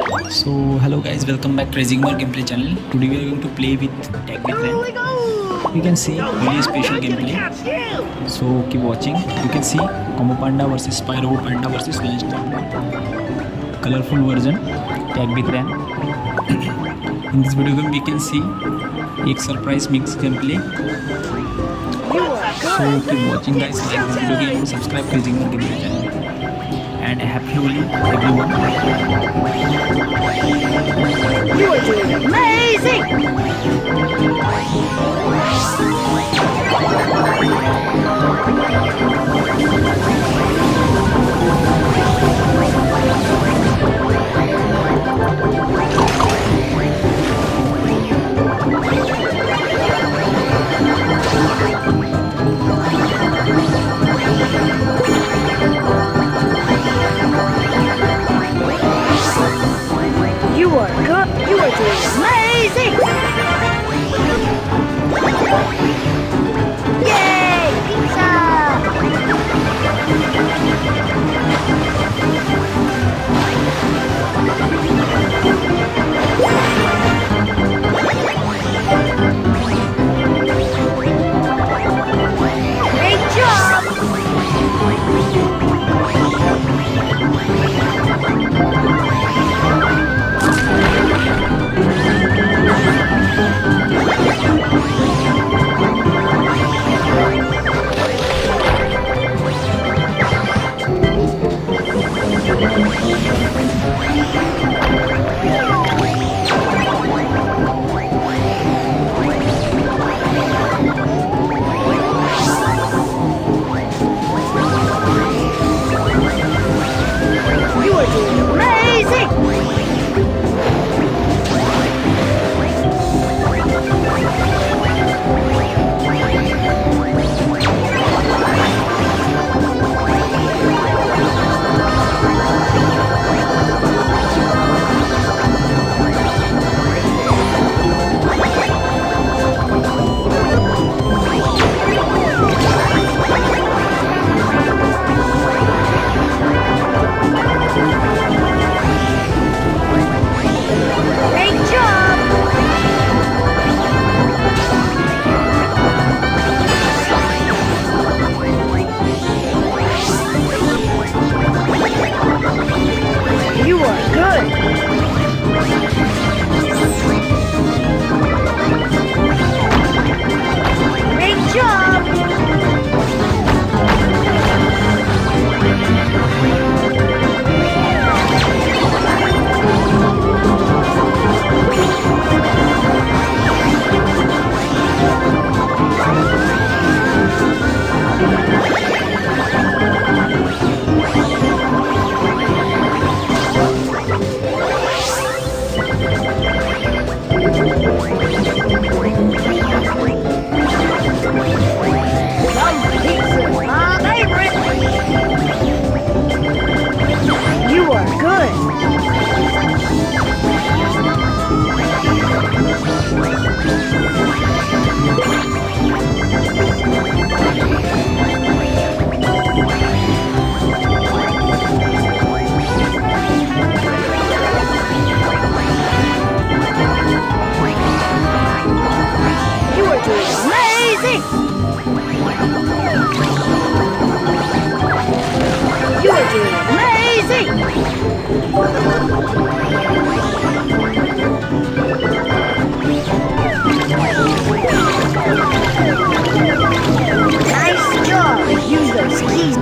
So hello guys, welcome back to Rezigmar Gameplay channel. Today we are going to play with Tag with Ram. You can see really special gameplay. So keep watching. You can see Combo Panda versus Spyro Panda versus Lunch Colorful version Tag with Ram. In this video game we can see एक mix gameplay. So keep watching guys, like this video game, subscribe to Rezigmar Gameplay channel. And happy Holi everyone. You are doing amazing!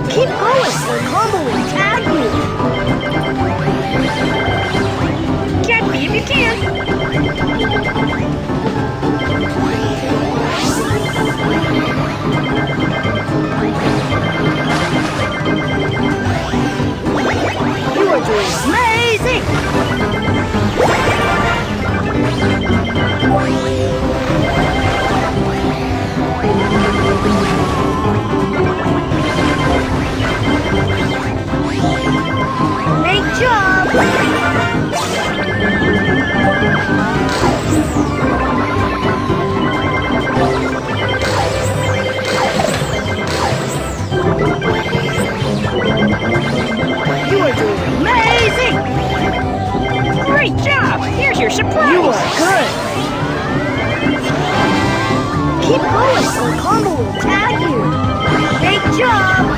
Keep going! Combo will tag you! Get me if you can! You are doing amazing! Keep going, or Combo will tag you. Big jump!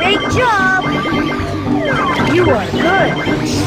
Big jump! You are good.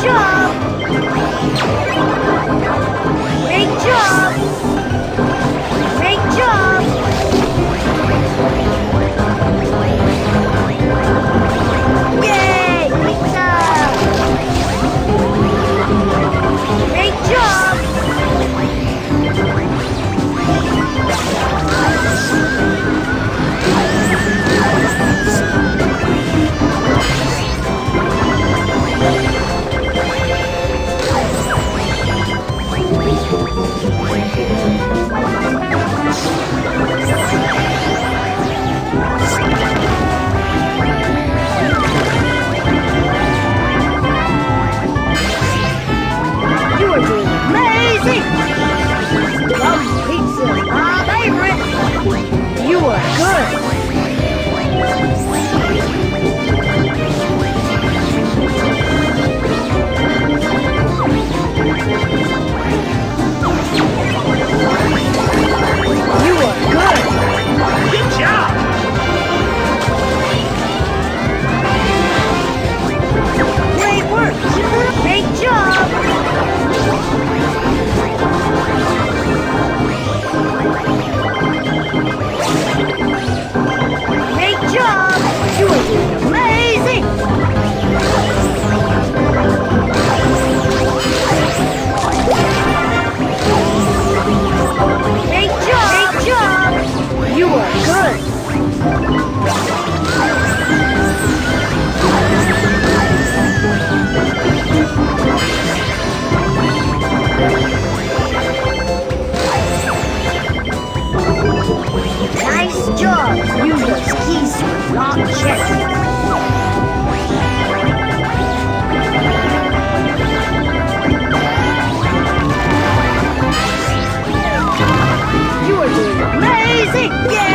是对。Nice job! Keys to unlock. You are amazing! Yeah!